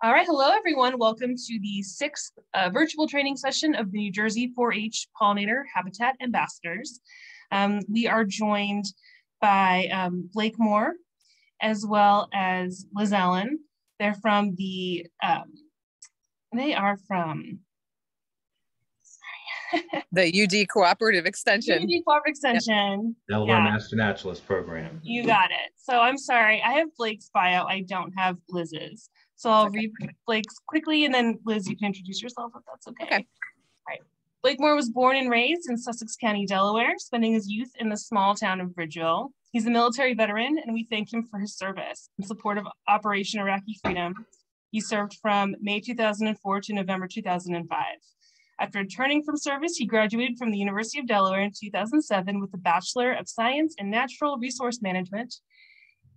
All right, hello everyone. Welcome to the sixth uh, virtual training session of the New Jersey 4-H Pollinator Habitat Ambassadors. Um, we are joined by um, Blake Moore as well as Liz Allen. They're from the, um, they are from the UD Cooperative Extension. UD Cooperative Extension. Delaware yeah. Master Naturalist Program. You got it. So I'm sorry, I have Blake's bio. I don't have Liz's. So I'll okay. read Blake's quickly and then Liz, you can introduce yourself if that's okay. Okay. All right. Blake Moore was born and raised in Sussex County, Delaware, spending his youth in the small town of Bridgeville. He's a military veteran and we thank him for his service in support of Operation Iraqi Freedom. He served from May 2004 to November 2005. After returning from service, he graduated from the University of Delaware in 2007 with a Bachelor of Science in Natural Resource Management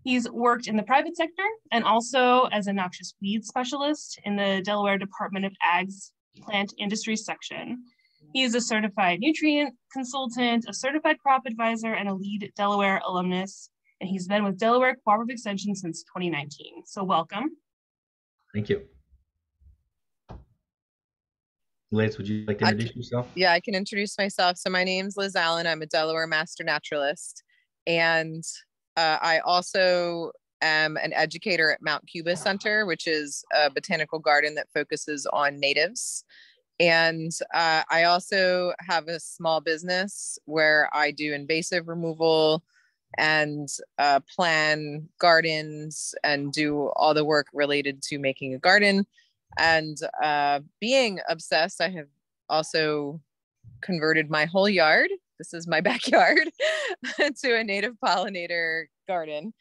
He's worked in the private sector and also as a noxious weed specialist in the Delaware Department of Ag's plant industry section. He is a certified nutrient consultant, a certified crop advisor, and a lead Delaware alumnus. And he's been with Delaware Cooperative Extension since 2019. So welcome. Thank you. Liz, would you like to introduce yourself? Yeah, I can introduce myself. So my name's Liz Allen. I'm a Delaware Master Naturalist. And uh, I also am an educator at Mount Cuba Center, which is a botanical garden that focuses on natives. And uh, I also have a small business where I do invasive removal and uh, plan gardens and do all the work related to making a garden. And uh, being obsessed, I have also converted my whole yard this is my backyard to a native pollinator garden.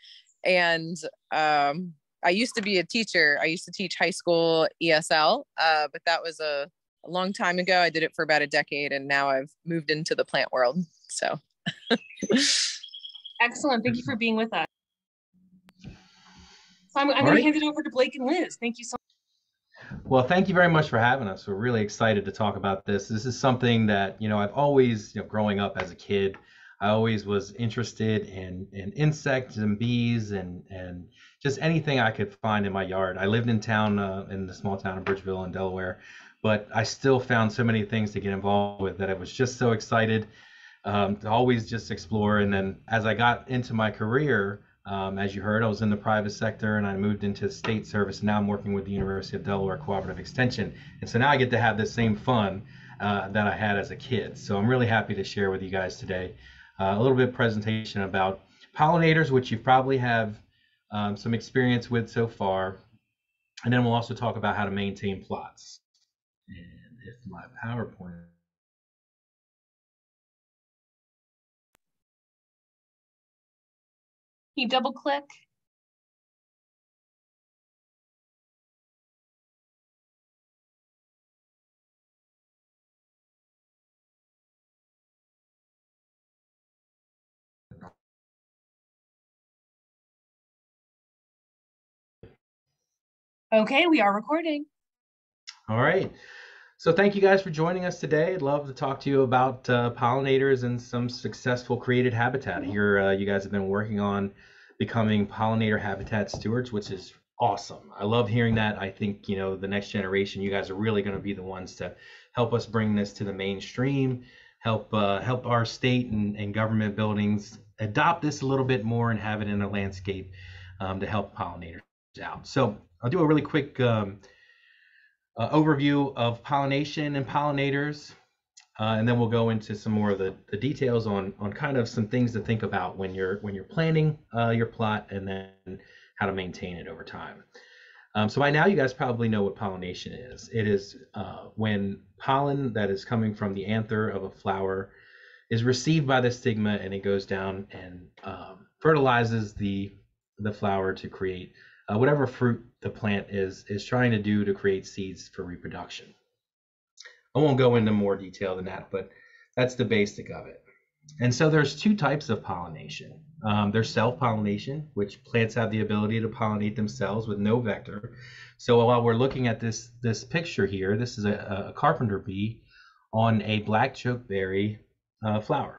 And um, I used to be a teacher. I used to teach high school ESL, uh, but that was a, a, long time ago. I did it for about a decade, and now I've moved into the plant world. So, excellent. Thank you for being with us. So I'm, I'm going right. to hand it over to Blake and Liz. Thank you so well, thank you very much for having us. We're really excited to talk about this. This is something that, you know, I've always, you know, growing up as a kid, I always was interested in, in insects and bees and, and just anything I could find in my yard. I lived in town, uh, in the small town of Bridgeville in Delaware, but I still found so many things to get involved with that I was just so excited um, to always just explore. And then as I got into my career, um, as you heard, I was in the private sector and I moved into state service. Now I'm working with the University of Delaware Cooperative Extension. And so now I get to have the same fun uh, that I had as a kid. So I'm really happy to share with you guys today uh, a little bit of presentation about pollinators, which you probably have um, some experience with so far. And then we'll also talk about how to maintain plots. And if my PowerPoint you double click? Okay, we are recording. All right. So thank you guys for joining us today. I'd love to talk to you about uh, pollinators and some successful created habitat. Here, uh, you guys have been working on becoming pollinator habitat stewards, which is awesome. I love hearing that. I think, you know, the next generation, you guys are really going to be the ones to help us bring this to the mainstream, help uh, help our state and, and government buildings adopt this a little bit more and have it in a landscape um, to help pollinators out. So I'll do a really quick um, uh, overview of pollination and pollinators. Uh, and then we'll go into some more of the, the details on on kind of some things to think about when you're when you're planning uh, your plot and then how to maintain it over time. Um, so by now you guys probably know what pollination is. It is uh, when pollen that is coming from the anther of a flower is received by the stigma and it goes down and um, fertilizes the the flower to create uh, whatever fruit the plant is is trying to do to create seeds for reproduction. I won't go into more detail than that, but that's the basic of it. And so there's two types of pollination. Um, there's self-pollination, which plants have the ability to pollinate themselves with no vector. So while we're looking at this this picture here, this is a, a carpenter bee on a black chokeberry uh, flower.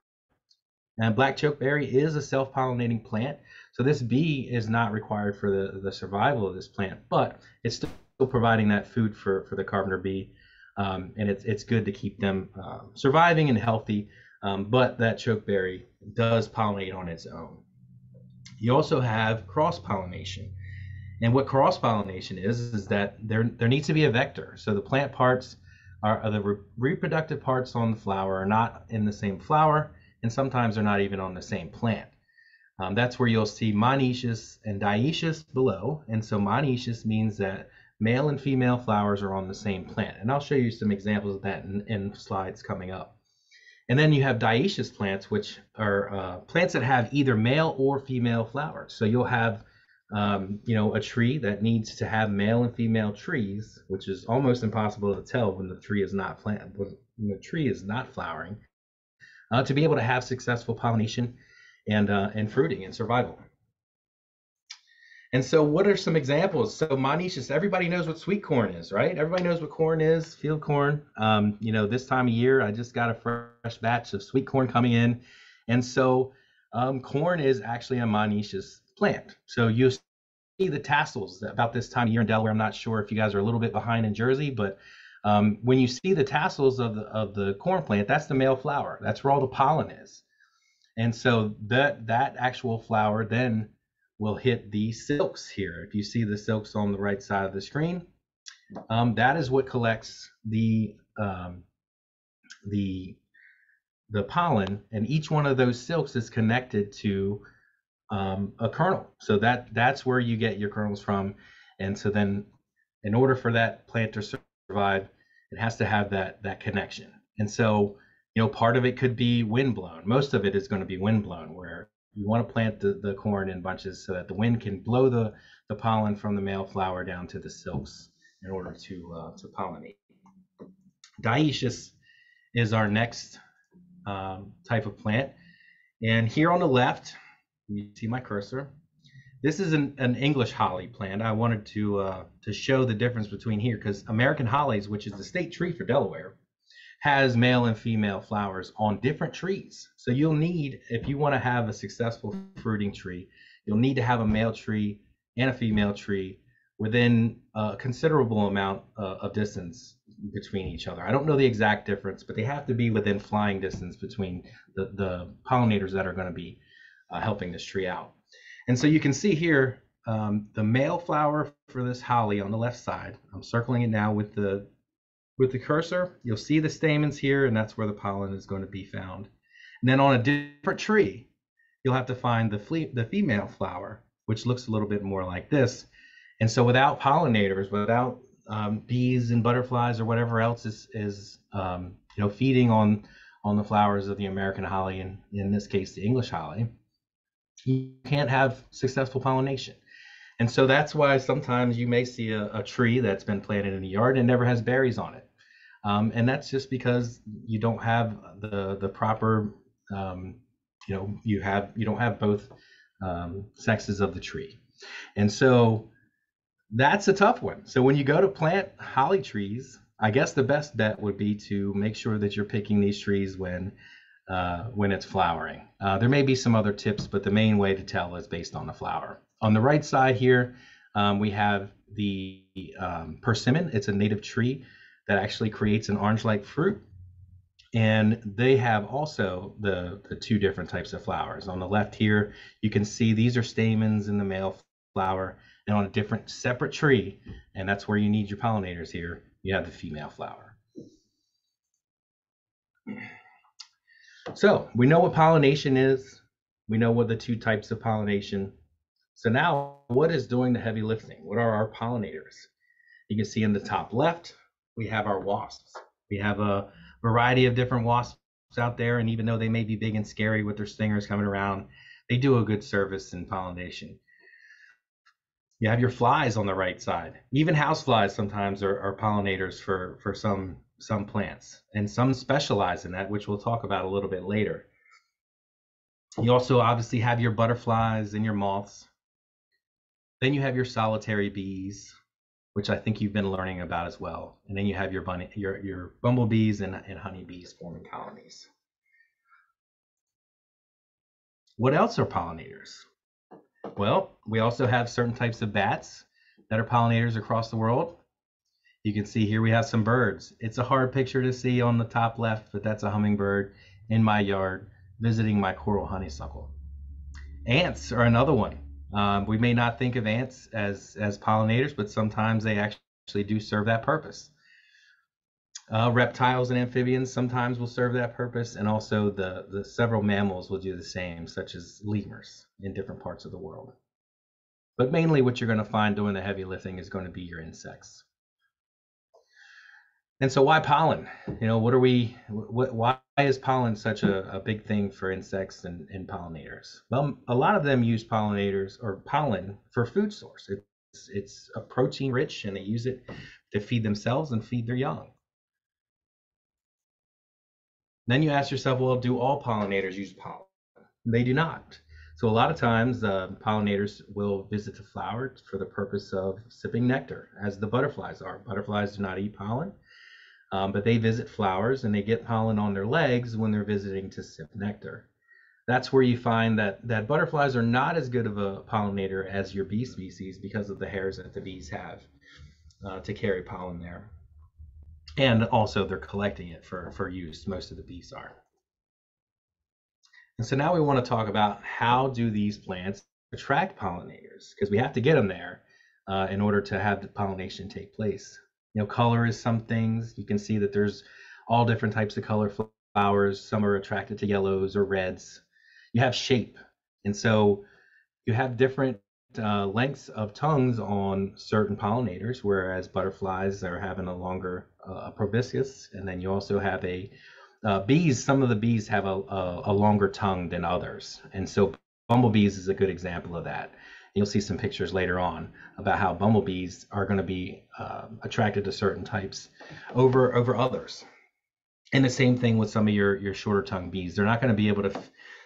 And black chokeberry is a self-pollinating plant. So this bee is not required for the, the survival of this plant, but it's still providing that food for, for the carpenter bee. Um, and it's, it's good to keep them uh, surviving and healthy. Um, but that chokeberry does pollinate on its own. You also have cross pollination. And what cross pollination is, is that there, there needs to be a vector. So the plant parts are, are the re reproductive parts on the flower are not in the same flower, and sometimes they're not even on the same plant. Um, that's where you'll see monoecious and dioecious below. And so monoecious means that male and female flowers are on the same plant. And I'll show you some examples of that in, in slides coming up. And then you have dioecious plants, which are uh, plants that have either male or female flowers. So you'll have, um, you know, a tree that needs to have male and female trees, which is almost impossible to tell when the tree is not plant when the tree is not flowering, uh, to be able to have successful pollination and uh, and fruiting and survival. And so, what are some examples? So, monoecious, everybody knows what sweet corn is, right? Everybody knows what corn is, field corn. Um, you know, this time of year, I just got a fresh batch of sweet corn coming in. And so, um, corn is actually a monoecious plant. So, you see the tassels about this time of year in Delaware. I'm not sure if you guys are a little bit behind in Jersey, but um, when you see the tassels of the, of the corn plant, that's the male flower. That's where all the pollen is. And so that that actual flower then will hit the silks here. If you see the silks on the right side of the screen, um, that is what collects the um, the the pollen, and each one of those silks is connected to um, a kernel. So that that's where you get your kernels from. And so then, in order for that plant to it has to have that that connection. And so you know, part of it could be wind blown. Most of it is going to be wind blown, where you want to plant the, the corn in bunches so that the wind can blow the, the pollen from the male flower down to the silks in order to uh, to pollinate. Dioecious is our next um, type of plant. And here on the left, you see my cursor. This is an, an English holly plant. I wanted to uh, to show the difference between here because American hollies, which is the state tree for Delaware, has male and female flowers on different trees. So you'll need, if you want to have a successful fruiting tree, you'll need to have a male tree and a female tree within a considerable amount uh, of distance between each other. I don't know the exact difference, but they have to be within flying distance between the, the pollinators that are going to be uh, helping this tree out. And so you can see here um, the male flower for this holly on the left side. I'm circling it now with the with the cursor, you'll see the stamens here, and that's where the pollen is going to be found. And then on a different tree, you'll have to find the, the female flower, which looks a little bit more like this. And so without pollinators, without um, bees and butterflies or whatever else is, is um, you know, feeding on, on the flowers of the American holly, and in this case, the English holly, you can't have successful pollination. And so that's why sometimes you may see a, a tree that's been planted in a yard and never has berries on it. Um, and that's just because you don't have the the proper, um, you know, you have you don't have both um, sexes of the tree, and so that's a tough one. So when you go to plant holly trees, I guess the best bet would be to make sure that you're picking these trees when uh, when it's flowering. Uh, there may be some other tips, but the main way to tell is based on the flower. On the right side here, um, we have the um, persimmon. It's a native tree that actually creates an orange-like fruit. And they have also the, the two different types of flowers. On the left here, you can see these are stamens in the male flower. And on a different separate tree, and that's where you need your pollinators here, you have the female flower. So we know what pollination is. We know what the two types of pollination so now what is doing the heavy lifting? What are our pollinators? You can see in the top left, we have our wasps. We have a variety of different wasps out there, and even though they may be big and scary with their stingers coming around, they do a good service in pollination. You have your flies on the right side. Even house flies sometimes are, are pollinators for, for some some plants, and some specialize in that, which we'll talk about a little bit later. You also obviously have your butterflies and your moths. Then you have your solitary bees, which I think you've been learning about as well. And then you have your bunny, your your bumblebees and, and honeybees forming colonies. What else are pollinators? Well, we also have certain types of bats that are pollinators across the world. You can see here we have some birds. It's a hard picture to see on the top left, but that's a hummingbird in my yard visiting my coral honeysuckle. Ants are another one. Um, we may not think of ants as, as pollinators, but sometimes they actually do serve that purpose. Uh, reptiles and amphibians sometimes will serve that purpose, and also the, the several mammals will do the same, such as lemurs in different parts of the world. But mainly what you're going to find doing the heavy lifting is going to be your insects. And so why pollen? You know, what are we, what, why is pollen such a, a big thing for insects and, and pollinators? Well, a lot of them use pollinators or pollen for food source. It's, it's a protein rich and they use it to feed themselves and feed their young. Then you ask yourself, well, do all pollinators use pollen? They do not. So a lot of times uh, pollinators will visit the flower for the purpose of sipping nectar, as the butterflies are. Butterflies do not eat pollen. Um, but they visit flowers and they get pollen on their legs when they're visiting to sip nectar. That's where you find that, that butterflies are not as good of a pollinator as your bee species because of the hairs that the bees have uh, to carry pollen there. And also they're collecting it for, for use, most of the bees are. And so now we want to talk about how do these plants attract pollinators because we have to get them there uh, in order to have the pollination take place. You know, color is some things. You can see that there's all different types of color flowers. Some are attracted to yellows or reds. You have shape. And so you have different uh, lengths of tongues on certain pollinators, whereas butterflies are having a longer uh, proboscis. And then you also have a uh, bees. Some of the bees have a, a, a longer tongue than others. And so bumblebees is a good example of that. You'll see some pictures later on about how bumblebees are going to be uh, attracted to certain types over over others. And the same thing with some of your your shorter tongue bees. They're not going to be able to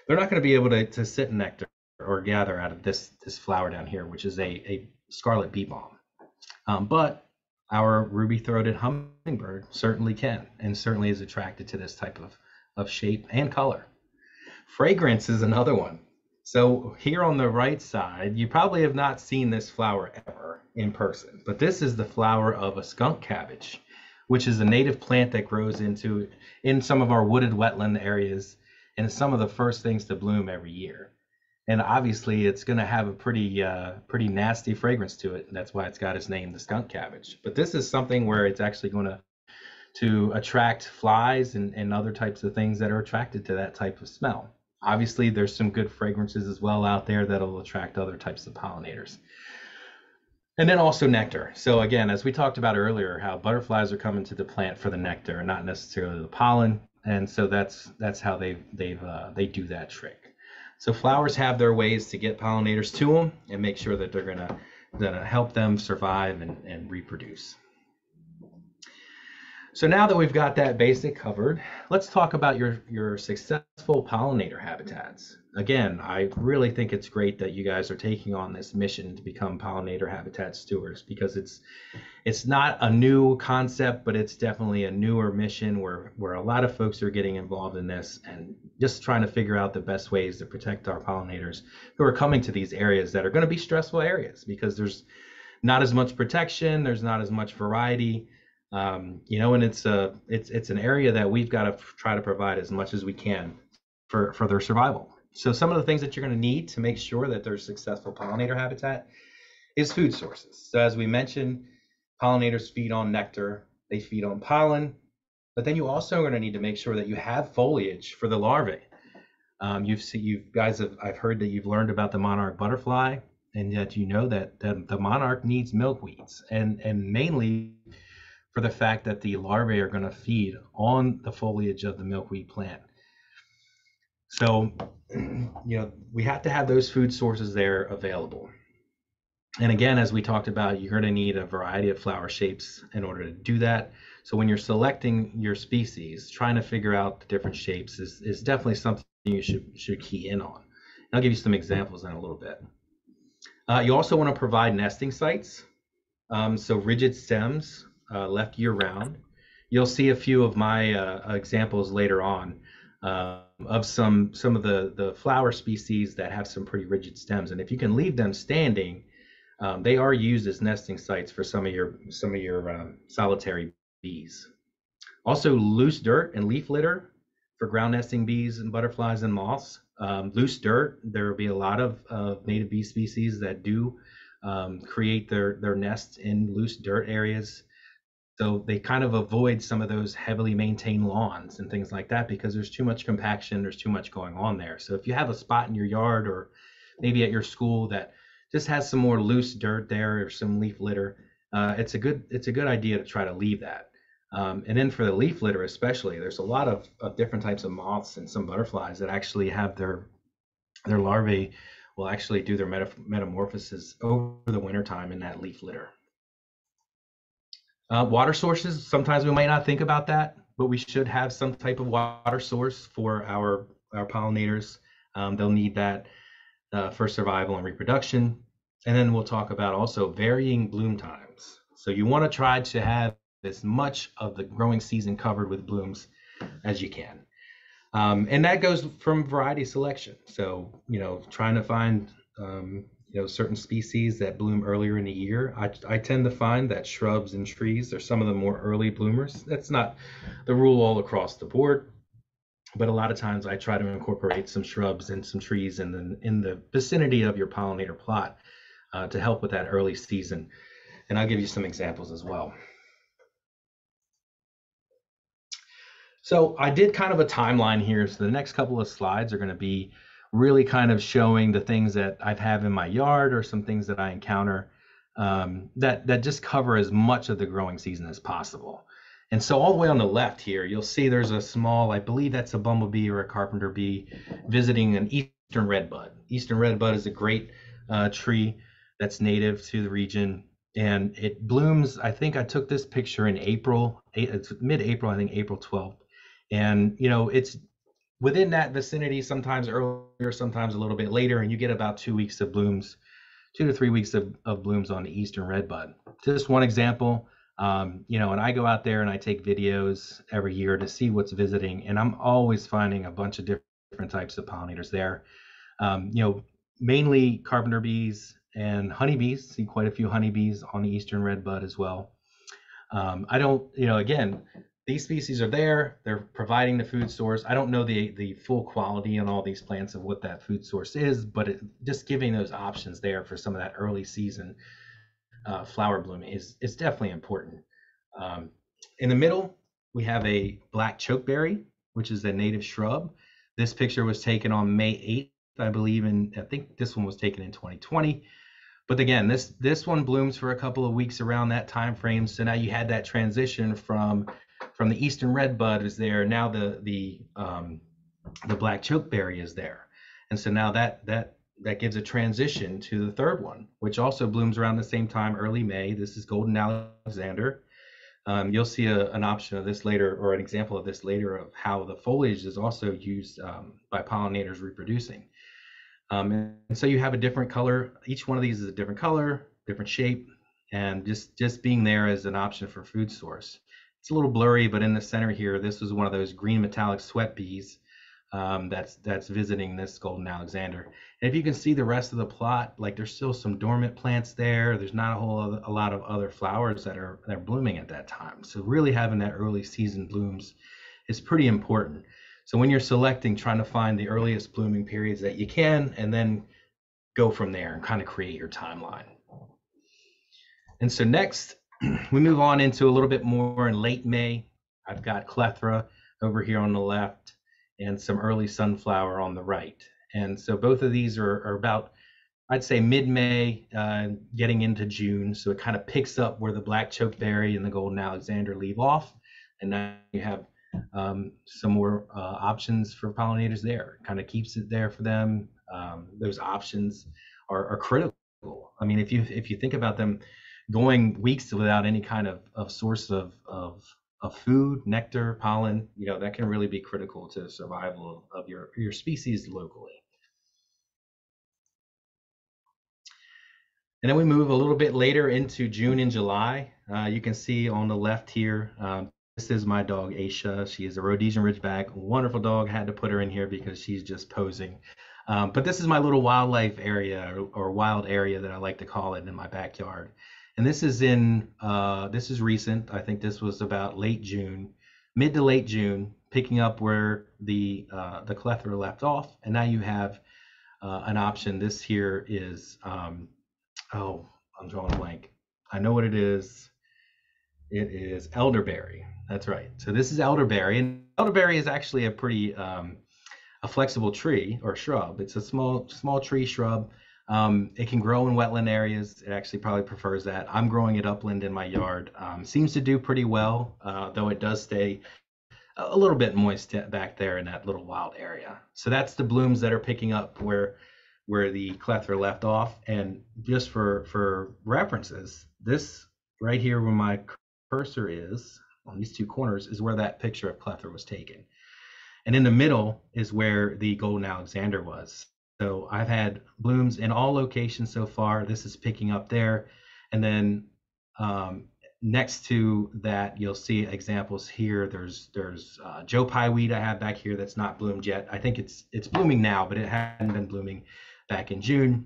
they're not going to be able to, to sit nectar or gather out of this this flower down here, which is a, a scarlet bee balm. Um, but our ruby-throated hummingbird certainly can and certainly is attracted to this type of, of shape and color. Fragrance is another one. So here on the right side, you probably have not seen this flower ever in person, but this is the flower of a skunk cabbage, which is a native plant that grows into in some of our wooded wetland areas and some of the first things to bloom every year. And obviously, it's going to have a pretty uh, pretty nasty fragrance to it. That's why it's got its name, the skunk cabbage. But this is something where it's actually going to to attract flies and, and other types of things that are attracted to that type of smell. Obviously, there's some good fragrances as well out there that'll attract other types of pollinators. And then also nectar. So again, as we talked about earlier, how butterflies are coming to the plant for the nectar, not necessarily the pollen. And so that's that's how they they've uh, they do that trick. So flowers have their ways to get pollinators to them and make sure that they're gonna gonna help them survive and, and reproduce. So now that we've got that basic covered, let's talk about your, your successful pollinator habitats. Again, I really think it's great that you guys are taking on this mission to become pollinator habitat stewards because it's it's not a new concept, but it's definitely a newer mission where, where a lot of folks are getting involved in this and just trying to figure out the best ways to protect our pollinators who are coming to these areas that are going to be stressful areas because there's not as much protection, there's not as much variety um, you know, and it's a it's it's an area that we've got to try to provide as much as we can for for their survival. So some of the things that you're going to need to make sure that there's successful pollinator habitat is food sources. So as we mentioned, pollinators feed on nectar, they feed on pollen, but then you also are going to need to make sure that you have foliage for the larvae. Um, you've seen, you guys have, I've heard that you've learned about the monarch butterfly, and yet you know that, that the monarch needs milkweeds, and and mainly for the fact that the larvae are going to feed on the foliage of the milkweed plant. So, you know, we have to have those food sources there available. And again, as we talked about, you're going to need a variety of flower shapes in order to do that. So when you're selecting your species, trying to figure out the different shapes is, is definitely something you should should key in on. And I'll give you some examples in a little bit. Uh, you also want to provide nesting sites. Um, so rigid stems uh, left year round. You'll see a few of my uh, examples later on. Uh, of some some of the the flower species that have some pretty rigid stems. And if you can leave them standing, um, they are used as nesting sites for some of your some of your um, solitary bees. Also, loose dirt and leaf litter for ground nesting bees and butterflies and moths. Um, loose dirt, there will be a lot of, of native bee species that do um, create their, their nests in loose dirt areas. So they kind of avoid some of those heavily maintained lawns and things like that because there's too much compaction, there's too much going on there. So if you have a spot in your yard or maybe at your school that just has some more loose dirt there or some leaf litter, uh, it's a good it's a good idea to try to leave that. Um, and then for the leaf litter, especially, there's a lot of, of different types of moths and some butterflies that actually have their their larvae will actually do their metamorphosis over the wintertime in that leaf litter. Uh, water sources, sometimes we might not think about that, but we should have some type of water source for our, our pollinators. Um, they'll need that uh, for survival and reproduction. And then we'll talk about also varying bloom times. So you want to try to have as much of the growing season covered with blooms as you can. Um, and that goes from variety selection. So, you know, trying to find, um, you know, certain species that bloom earlier in the year. I, I tend to find that shrubs and trees are some of the more early bloomers. That's not the rule all across the board, but a lot of times I try to incorporate some shrubs and some trees in the, in the vicinity of your pollinator plot uh, to help with that early season. And I'll give you some examples as well. So I did kind of a timeline here. So the next couple of slides are going to be really kind of showing the things that I have in my yard or some things that I encounter um, that that just cover as much of the growing season as possible. And so all the way on the left here, you'll see there's a small, I believe that's a bumblebee or a carpenter bee visiting an eastern redbud. Eastern redbud is a great uh, tree that's native to the region and it blooms. I think I took this picture in April, it's mid-April, I think April 12th and you know it's within that vicinity sometimes earlier sometimes a little bit later and you get about two weeks of blooms two to three weeks of, of blooms on the eastern redbud just one example um, you know and i go out there and i take videos every year to see what's visiting and i'm always finding a bunch of different types of pollinators there. Um, you know mainly carpenter bees and honeybees see quite a few honeybees on the eastern redbud as well. Um, i don't you know again these species are there. They're providing the food source. I don't know the the full quality on all these plants of what that food source is, but it, just giving those options there for some of that early season uh, flower blooming is is definitely important. Um, in the middle, we have a black chokeberry, which is a native shrub. This picture was taken on May 8th, I believe, and I think this one was taken in 2020. But again, this this one blooms for a couple of weeks around that time frame. So now you had that transition from from the eastern redbud is there. Now the the um, the black chokeberry is there, and so now that that that gives a transition to the third one, which also blooms around the same time, early May. This is golden Alexander. Um, you'll see a, an option of this later, or an example of this later, of how the foliage is also used um, by pollinators reproducing. Um, and, and so you have a different color. Each one of these is a different color, different shape, and just just being there as an option for food source it's a little blurry, but in the center here, this is one of those green metallic sweat bees um, that's that's visiting this golden Alexander. And if you can see the rest of the plot, like there's still some dormant plants there. There's not a whole other, a lot of other flowers that are that are blooming at that time. So really having that early season blooms is pretty important. So when you're selecting, trying to find the earliest blooming periods that you can, and then go from there and kind of create your timeline. And so next, we move on into a little bit more in late May. I've got clethra over here on the left and some early sunflower on the right. And so both of these are, are about, I'd say mid-May, uh, getting into June. So it kind of picks up where the black chokeberry and the golden Alexander leave off. And now you have um, some more uh, options for pollinators there. Kind of keeps it there for them. Um, those options are, are critical. I mean, if you if you think about them, going weeks without any kind of, of source of, of, of food, nectar, pollen, you know, that can really be critical to the survival of, your, your species locally. And then we move a little bit later into June and July. Uh, you can see on the left here, um, this is my dog Aisha. She is a Rhodesian Ridgeback, wonderful dog. Had to put her in here because she's just posing. Um, but this is my little wildlife area or, or, wild area that I like to call it in my backyard. And this is in uh, this is recent. I think this was about late June, mid to late June, picking up where the uh, the Clethra left off. And now you have uh, an option. This here is um, oh I'm drawing a blank. I know what it is. It is elderberry. That's right. So this is elderberry, and elderberry is actually a pretty um, a flexible tree or shrub. It's a small small tree shrub. Um, it can grow in wetland areas. It actually probably prefers that. I'm growing it upland in my yard. Um, seems to do pretty well, uh, though it does stay a little bit moist back there in that little wild area. So that's the blooms that are picking up where where the clethra left off. And just for for references, this right here where my cursor is on these two corners is where that picture of clethra was taken. And in the middle is where the golden Alexander was. So I've had blooms in all locations so far. This is picking up there. And then um, next to that, you'll see examples here. There's there's uh, Joe Pye weed I have back here that's not bloomed yet. I think it's it's blooming now, but it hadn't been blooming back in June.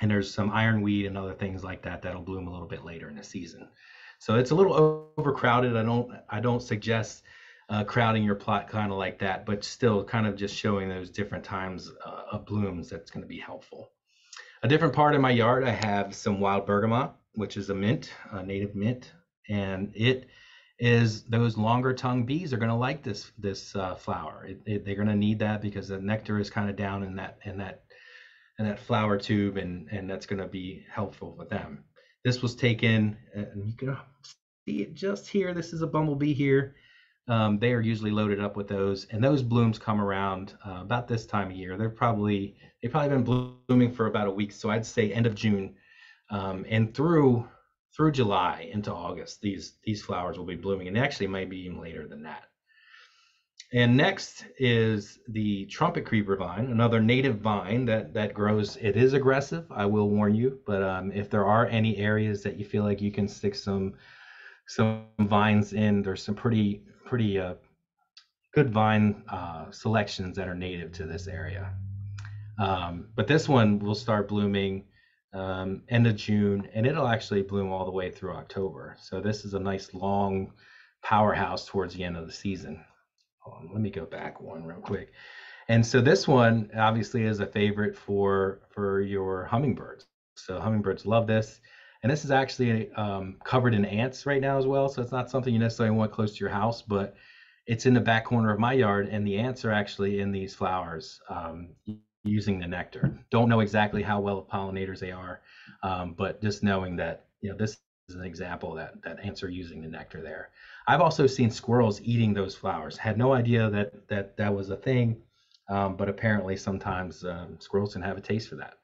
And there's some ironweed and other things like that that'll bloom a little bit later in the season. So it's a little overcrowded. I don't I don't suggest uh, crowding your plot kind of like that, but still kind of just showing those different times uh, of blooms that's going to be helpful. A different part of my yard, I have some wild bergamot, which is a mint, a native mint, and it is those longer tongue bees are going to like this this uh, flower. It, it, they're going to need that because the nectar is kind of down in that in that in that flower tube, and and that's going to be helpful for them. This was taken, and you can see it just here. This is a bumblebee here. Um, they are usually loaded up with those, and those blooms come around uh, about this time of year. They're probably they've probably been blooming for about a week, so I'd say end of June um, and through through July into August. These these flowers will be blooming, and actually might be even later than that. And next is the trumpet creeper vine, another native vine that that grows. It is aggressive, I will warn you. But um, if there are any areas that you feel like you can stick some some vines in, there's some pretty pretty uh, good vine uh, selections that are native to this area. Um, but this one will start blooming um, end of June, and it'll actually bloom all the way through October. So this is a nice long powerhouse towards the end of the season on, let me go back one real quick. And so this one obviously is a favorite for for your hummingbirds. So hummingbirds love this. And this is actually um, covered in ants right now as well. So it's not something you necessarily want close to your house, but it's in the back corner of my yard, and the ants are actually in these flowers um, using the nectar. Don't know exactly how well pollinators they are, um, but just knowing that you know this is an example that that ants are using the nectar there. I've also seen squirrels eating those flowers. Had no idea that that that was a thing, um, but apparently sometimes um, squirrels can have a taste for that.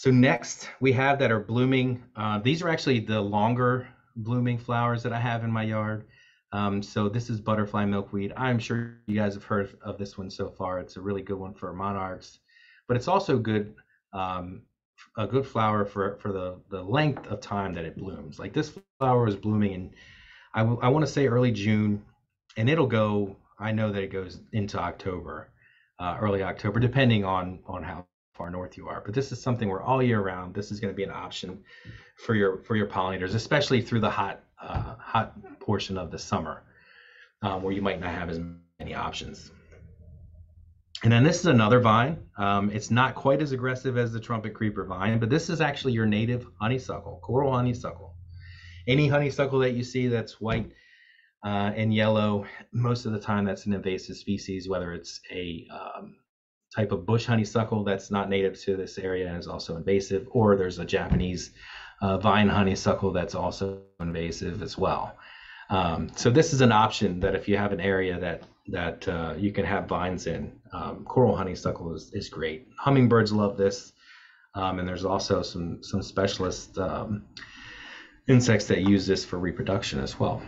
So next we have that are blooming. Uh, these are actually the longer blooming flowers that I have in my yard. Um, so this is butterfly milkweed. I'm sure you guys have heard of this one so far. It's a really good one for monarchs, but it's also good um, a good flower for for the the length of time that it blooms. Like this flower is blooming in I, I want to say early June, and it'll go. I know that it goes into October, uh, early October, depending on on how far north you are. But this is something where all year round, this is going to be an option for your for your pollinators, especially through the hot uh, hot portion of the summer, um, where you might not have as many options. And then this is another vine. Um, it's not quite as aggressive as the trumpet creeper vine, but this is actually your native honeysuckle, coral honeysuckle. Any honeysuckle that you see that's white uh, and yellow, most of the time that's an invasive species, whether it's a um, type of bush honeysuckle that's not native to this area and is also invasive, or there's a Japanese uh, vine honeysuckle that's also invasive as well. Um, so this is an option that if you have an area that that uh, you can have vines in. Um, coral honeysuckle is, is great. Hummingbirds love this, um, and there's also some some specialist um, insects that use this for reproduction as well.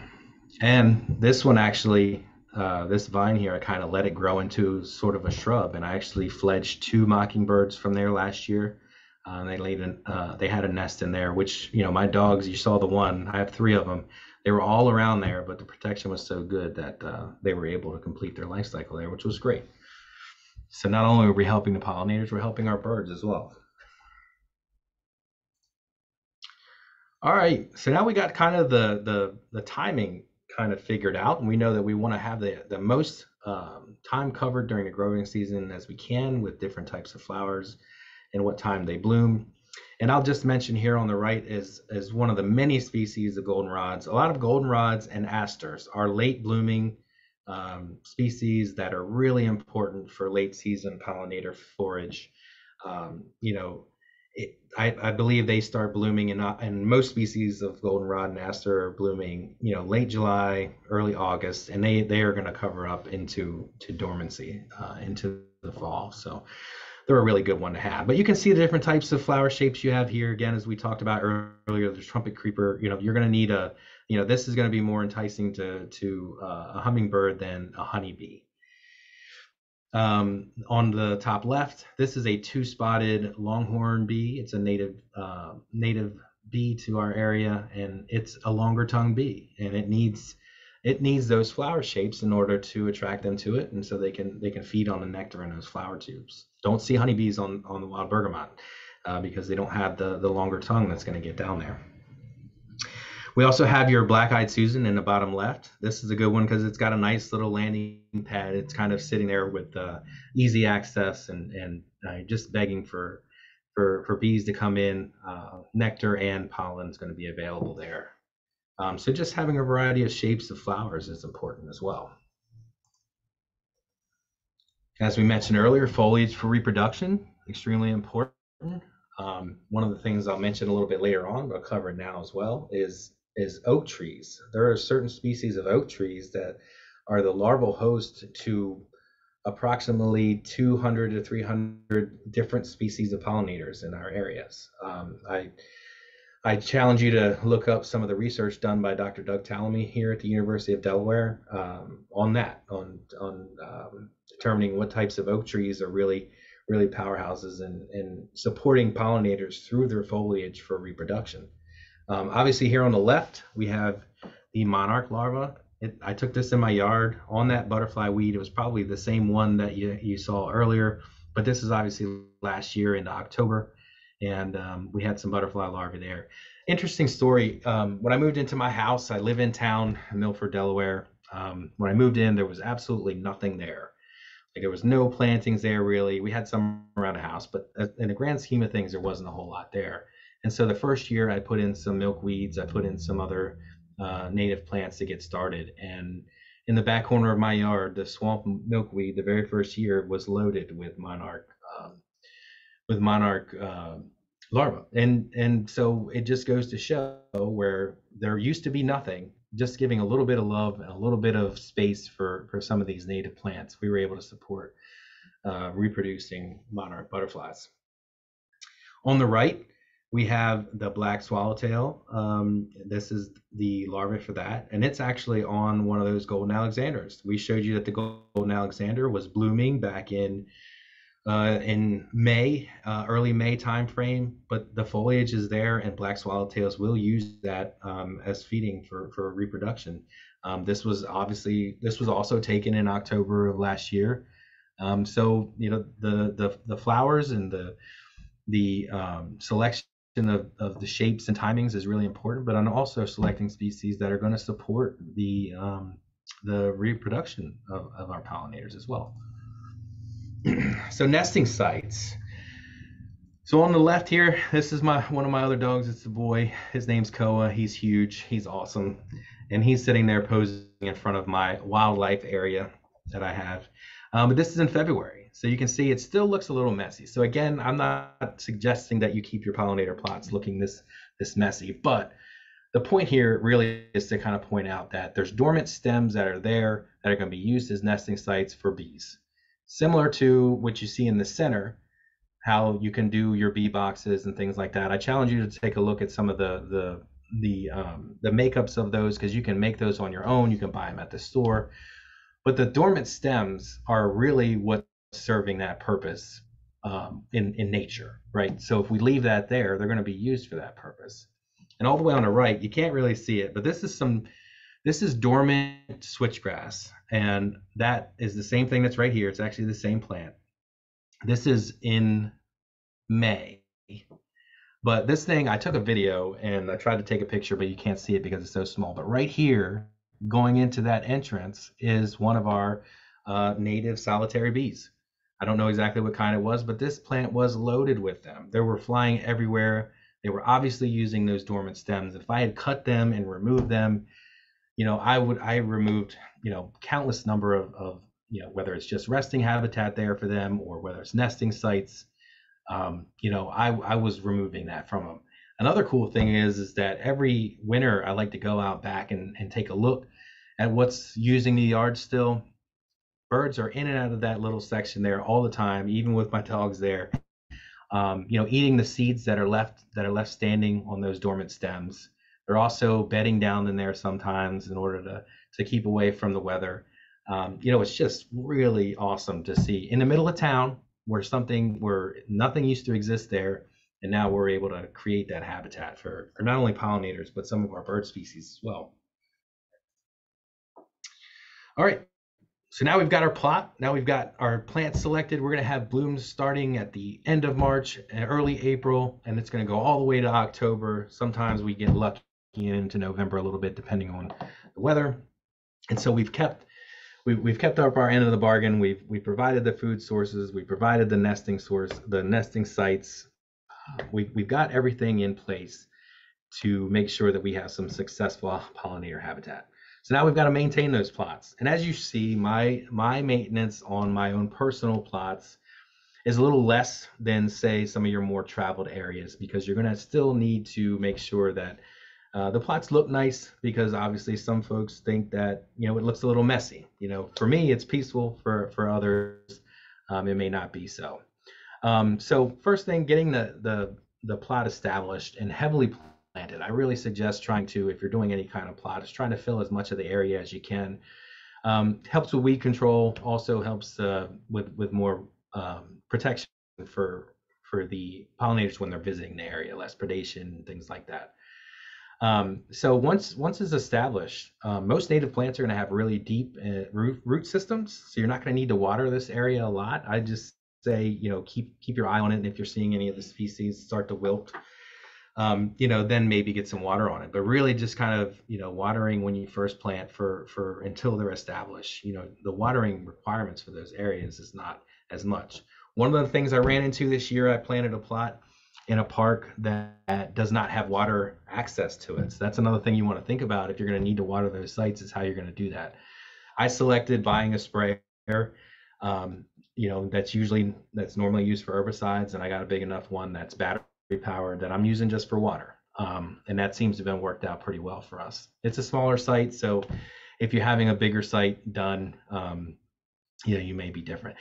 And this one actually, uh, this vine here, I kind of let it grow into sort of a shrub, and I actually fledged two mockingbirds from there last year. Uh, they laid an, uh, they had a nest in there, which you know my dogs. You saw the one. I have three of them they were all around there, but the protection was so good that uh, they were able to complete their life cycle there, which was great. So not only are we helping the pollinators, we're helping our birds as well. All right, so now we got kind of the the the timing kind of figured out, and we know that we want to have the the most um, time covered during the growing season as we can with different types of flowers and what time they bloom. And I'll just mention here on the right is, is one of the many species of goldenrods. A lot of goldenrods and asters are late blooming um, species that are really important for late season pollinator forage. Um, you know, it, I, I, believe they start blooming in, and most species of goldenrod and aster are blooming, you know, late July, early August, and they, they are going to cover up into to dormancy uh, into the fall. So they're a really good one to have. But you can see the different types of flower shapes you have here. Again, as we talked about earlier, the trumpet creeper. You know, you're going to need a, you know, this is going to be more enticing to to uh, a hummingbird than a honeybee. Um, on the top left, this is a two-spotted longhorn bee. It's a native uh, native bee to our area, and it's a longer tongue bee, and it needs it needs those flower shapes in order to attract them to it, and so they can they can feed on the nectar in those flower tubes. Don't see honeybees on on the wild bergamot uh, because they don't have the the longer tongue that's going to get down there. We also have your black-eyed Susan in the bottom left. This is a good one because it's got a nice little landing pad. It's kind of sitting there with uh, easy access and and uh, just begging for for for bees to come in. Uh, nectar and pollen is going to be available there. Um, so just having a variety of shapes of flowers is important as well. As we mentioned earlier, foliage for reproduction, extremely important. Um, one of the things I'll mention a little bit later on, but I'll cover now as well, is, is oak trees. There are certain species of oak trees that are the larval host to approximately 200 to 300 different species of pollinators in our areas. Um, I I challenge you to look up some of the research done by Dr. Doug Tallamy here at the University of Delaware um, on that, on on um, determining what types of oak trees are really really powerhouses and in supporting pollinators through their foliage for reproduction. Um, obviously, here on the left we have the monarch larva. It, I took this in my yard on that butterfly weed. It was probably the same one that you, you saw earlier, but this is obviously last year into October and um, we had some butterfly larvae there. Interesting story. Um, when I moved into my house, I live in town, Milford, Delaware. Um, when I moved in, there was absolutely nothing there. Like there was no plantings there really. We had some around the house, but in the grand scheme of things, there wasn't a whole lot there. And so the first year, I put in some milkweeds. I put in some other uh, native plants to get started. And in the back corner of my yard, the swamp milkweed, the very first year, was loaded with monarch um, with monarch uh, larva, and and so it just goes to show where there used to be nothing. Just giving a little bit of love and a little bit of space for for some of these native plants, we were able to support uh, reproducing monarch butterflies. On the right, we have the black swallowtail. Um, this is the larva for that, and it's actually on one of those golden alexanders. We showed you that the golden alexander was blooming back in uh, in May, uh, early May timeframe, but the foliage is there, and black swallowtails will use that um, as feeding for for reproduction. Um, this was obviously this was also taken in October of last year. Um, so you know the the the flowers and the the um, selection of, of the shapes and timings is really important, but I'm also selecting species that are going to support the um, the reproduction of, of our pollinators as well. so nesting sites. So on the left here, this is my one of my other dogs. It's a boy. His name's Koa. He's huge. He's awesome, and he's sitting there posing in front of my wildlife area that I have. Um, but this is in February, so you can see it still looks a little messy. So again, I'm not suggesting that you keep your pollinator plots looking this this messy, but the point here really is to kind of point out that there's dormant stems that are there that are going to be used as nesting sites for bees similar to what you see in the center, how you can do your bee boxes and things like that. I challenge you to take a look at some of the the the um, the makeups of those because you can make those on your own. You can buy them at the store, but the dormant stems are really what's serving that purpose um, in in nature, right? So if we leave that there, they're going to be used for that purpose. And all the way on the right, you can't really see it, but this is some, this is dormant switchgrass. And that is the same thing that's right here. It's actually the same plant. This is in May. But this thing, I took a video and I tried to take a picture, but you can't see it because it's so small. But right here, going into that entrance, is one of our uh, native solitary bees. I don't know exactly what kind it was, but this plant was loaded with them. They were flying everywhere. They were obviously using those dormant stems. If I had cut them and removed them, you know, I would I removed, you know, countless number of, of you know, whether it's just resting habitat there for them or whether it's nesting sites. Um, you know, I I was removing that from them. Another cool thing is is that every winter I like to go out back and, and take a look at what's using the yard still birds are in and out of that little section there all the time, even with my dogs there. Um, you know, eating the seeds that are left that are left standing on those dormant stems. They're also bedding down in there sometimes in order to to keep away from the weather. Um, you know, it's just really awesome to see in the middle of town where something where nothing used to exist there, and now we're able to create that habitat for, for not only pollinators but some of our bird species as well. All right, so now we've got our plot. Now we've got our plants selected. We're going to have blooms starting at the end of March and early April, and it's going to go all the way to October. Sometimes we get lucky into November a little bit, depending on the weather. And so we've kept we, we've kept up our end of the bargain. We've we provided the food sources. We provided the nesting source, the nesting sites. Uh, we we've got everything in place to make sure that we have some successful pollinator habitat. So now we've got to maintain those plots. And as you see, my my maintenance on my own personal plots is a little less than say some of your more traveled areas because you're going to still need to make sure that uh, the plots look nice because obviously some folks think that you know it looks a little messy. You know, for me it's peaceful. For for others, um, it may not be so. Um, so first thing, getting the the the plot established and heavily I really suggest trying to, if you're doing any kind of plot, is trying to fill as much of the area as you can. Um, helps with weed control. Also helps uh, with with more um, protection for for the pollinators when they're visiting the area, less predation, things like that. Um, so once once it's established, uh, most native plants are going to have really deep uh, root root systems. So you're not going to need to water this area a lot. I just say you know keep keep your eye on it, and if you're seeing any of the species start to wilt, um, you know, then maybe get some water on it. But really, just kind of you know, watering when you first plant for for until they're established. You know, the watering requirements for those areas is not as much. One of the things I ran into this year, I planted a plot in a park that does not have water access to it. So that's another thing you want to think about if you're going to need to water those sites is how you're going to do that. I selected buying a sprayer. Um, you know, that's usually that's normally used for herbicides, and I got a big enough one that's battery powered that I'm using just for water. Um, and that seems to have been worked out pretty well for us. It's a smaller site, so if you're having a bigger site done, um, you know, you may be different.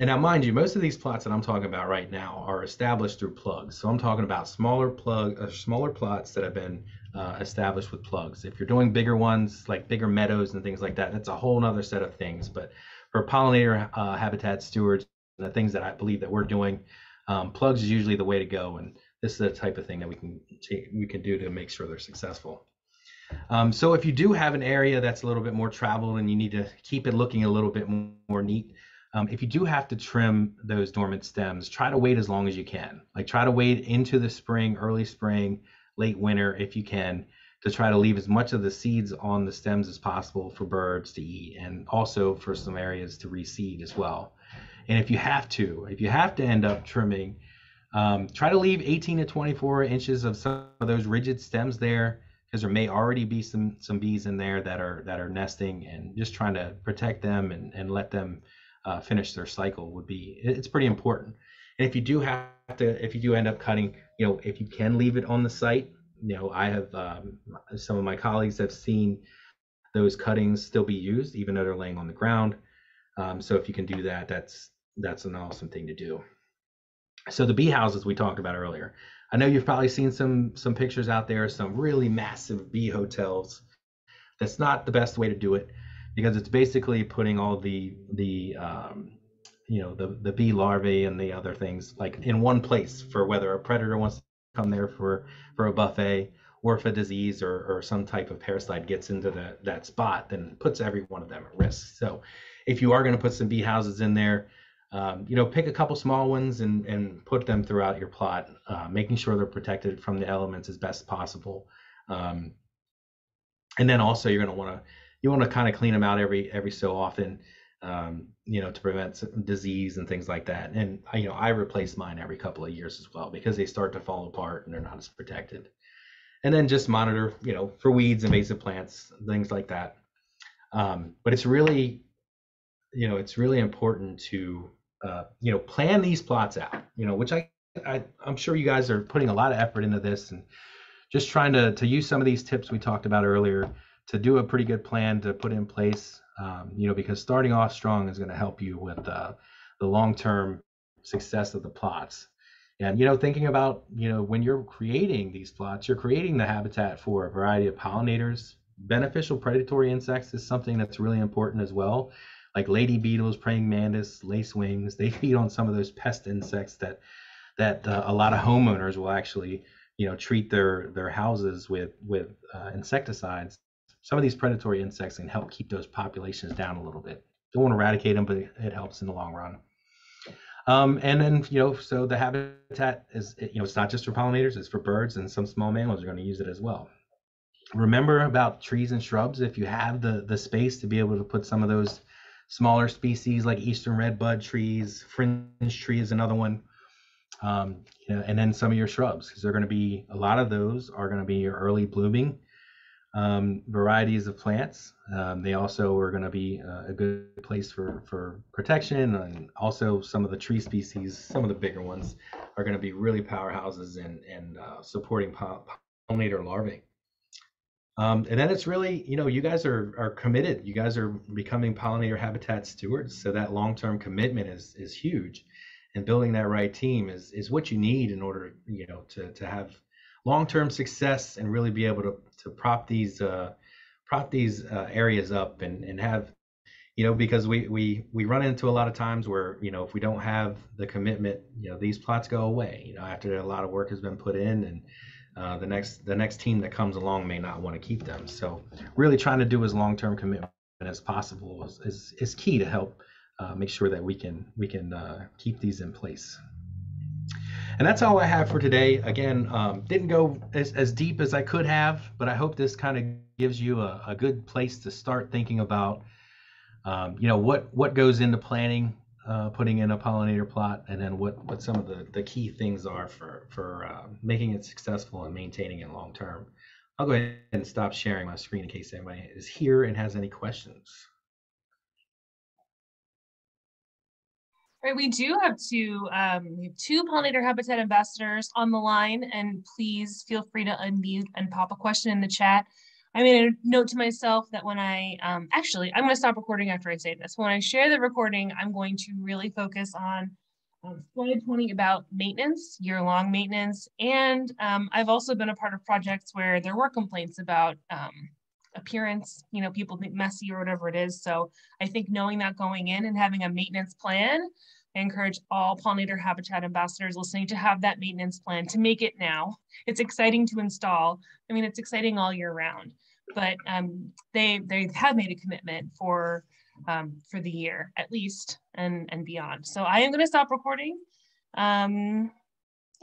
And now, mind you, most of these plots that I'm talking about right now are established through plugs. So I'm talking about smaller plug, uh, smaller plots that have been uh, established with plugs. If you're doing bigger ones, like bigger meadows and things like that, that's a whole other set of things. But for pollinator uh, habitat stewards, the things that I believe that we're doing, um, plugs is usually the way to go. And this is the type of thing that we can take, we can do to make sure they're successful. Um, so if you do have an area that's a little bit more traveled and you need to keep it looking a little bit more neat, um, if you do have to trim those dormant stems, try to wait as long as you can. Like try to wait into the spring, early spring, late winter if you can, to try to leave as much of the seeds on the stems as possible for birds to eat and also for some areas to reseed as well. And if you have to, if you have to end up trimming, um, try to leave 18 to 24 inches of some of those rigid stems there because there may already be some some bees in there that are that are nesting and just trying to protect them and, and let them uh, finish their cycle would be it's pretty important. And if you do have to if you do end up cutting, you know, if you can leave it on the site, you know, I have um, some of my colleagues have seen those cuttings still be used even though they're laying on the ground. Um, so if you can do that, that's that's an awesome thing to do. So the bee houses we talked about earlier. I know you've probably seen some some pictures out there, some really massive bee hotels. That's not the best way to do it because it's basically putting all the the um, you know the the bee larvae and the other things like in one place for whether a predator wants to come there for for a buffet or if a disease or, or some type of parasite gets into the, that spot, then puts every one of them at risk. So if you are going to put some bee houses in there, um, you know, pick a couple small ones and, and put them throughout your plot, uh, making sure they're protected from the elements as best possible. Um, and then also you're going to want to you want to kind of clean them out every every so often, um, you know, to prevent disease and things like that. And you know, I replace mine every couple of years as well because they start to fall apart and they're not as protected. And then just monitor, you know, for weeds, invasive plants, things like that. Um, but it's really, you know, it's really important to uh, you know, plan these plots out, you know, which I, I, I'm sure you guys are putting a lot of effort into this and just trying to, to use some of these tips we talked about earlier to do a pretty good plan to put in place, um, you know, because starting off strong is going to help you with uh, the long-term success of the plots. And, you know, thinking about, you know, when you're creating these plots, you're creating the habitat for a variety of pollinators. Beneficial predatory insects is something that's really important as well like lady beetles, praying mantis, lacewings. They feed on some of those pest insects that that uh, a lot of homeowners will actually you know treat their their houses with with uh, insecticides. Some of these predatory insects can help keep those populations down a little bit. Don't want to eradicate them, but it helps in the long run. Um, and then you know, so the habitat is you know it's not just for pollinators; it's for birds and some small mammals are going to use it as well. Remember about trees and shrubs. If you have the the space to be able to put some of those smaller species like eastern redbud trees, fringe tree is another one. Um, you know, and then some of your shrubs because they're going to be a lot of those are going to be your early blooming um, varieties of plants. Um, they also are going to be uh, a good place for for protection, and also some of the tree species, some of the bigger ones, are going to be really powerhouses and and uh, supporting pollinator larvae. Um, and then it's really, you know, you guys are are committed. You guys are becoming pollinator habitat stewards. So that long-term commitment is is huge. And building that right team is is what you need in order, you know, to to have long-term success and really be able to to prop these uh, prop these uh, areas up and and have you know because we we we run into a lot of times where you know if we don't have the commitment you know these plots go away you know after a lot of work has been put in and uh, the next the next team that comes along may not want to keep them. So really trying to do as long term commitment as possible is, is, is key to help uh, make sure that we can we can uh, keep these in place. And that's all I have for today. Again, um, didn't go as, as deep as I could have, but I hope this kind of gives you a, a good place to start thinking about, um, you know, what what goes into planning uh, putting in a pollinator plot, and then what what some of the the key things are for for uh, making it successful and maintaining it long term. I'll go ahead and stop sharing my screen in case anybody is here and has any questions. Right, we do have two um, we have two pollinator habitat ambassadors on the line, and please feel free to unmute and pop a question in the chat. I made a note to myself that when I um, actually, I'm going to stop recording after I say this. When I share the recording, I'm going to really focus on um, slide 20 about maintenance, year long maintenance. And um, I've also been a part of projects where there were complaints about um, appearance, you know, people think messy or whatever it is. So I think knowing that going in and having a maintenance plan, I encourage all pollinator habitat ambassadors listening to have that maintenance plan to make it now. It's exciting to install. I mean, it's exciting all year round, but um, they they have made a commitment for um, for the year at least and and beyond. So I am going to stop recording. Um,